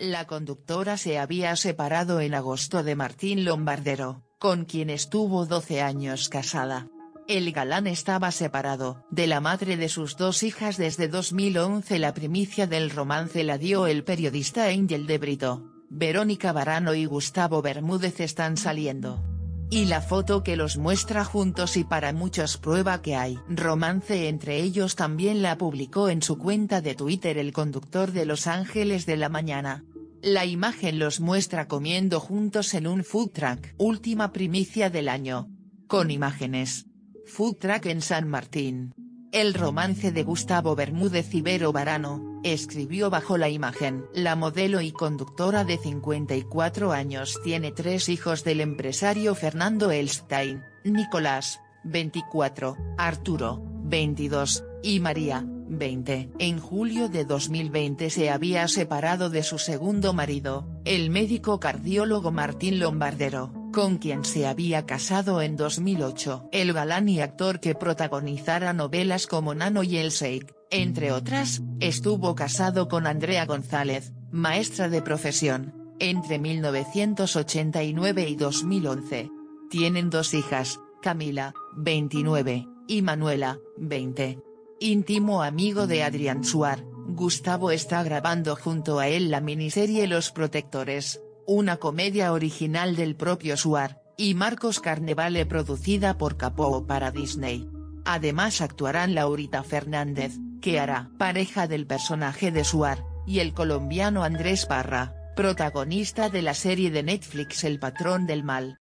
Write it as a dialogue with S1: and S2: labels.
S1: La conductora se había separado en agosto de Martín Lombardero, con quien estuvo 12 años casada. El galán estaba separado de la madre de sus dos hijas desde 2011 la primicia del romance la dio el periodista Angel de Brito, Verónica Barano y Gustavo Bermúdez están saliendo. Y la foto que los muestra juntos y para muchos prueba que hay romance entre ellos también la publicó en su cuenta de Twitter el conductor de Los Ángeles de la Mañana. La imagen los muestra comiendo juntos en un food truck. Última primicia del año. Con imágenes. Food Truck en San Martín. El romance de Gustavo Bermúdez y Vero Barano, escribió bajo la imagen. La modelo y conductora de 54 años tiene tres hijos del empresario Fernando Elstein, Nicolás, 24, Arturo, 22, y María, 20. En julio de 2020 se había separado de su segundo marido, el médico cardiólogo Martín Lombardero con quien se había casado en 2008. El galán y actor que protagonizara novelas como Nano y El Sheik, entre otras, estuvo casado con Andrea González, maestra de profesión, entre 1989 y 2011. Tienen dos hijas, Camila, 29, y Manuela, 20. Íntimo amigo de Adrián Suar, Gustavo está grabando junto a él la miniserie Los Protectores, una comedia original del propio Suar, y Marcos Carnevale producida por Capó para Disney. Además actuarán Laurita Fernández, que hará pareja del personaje de Suar, y el colombiano Andrés Parra, protagonista de la serie de Netflix El Patrón del Mal.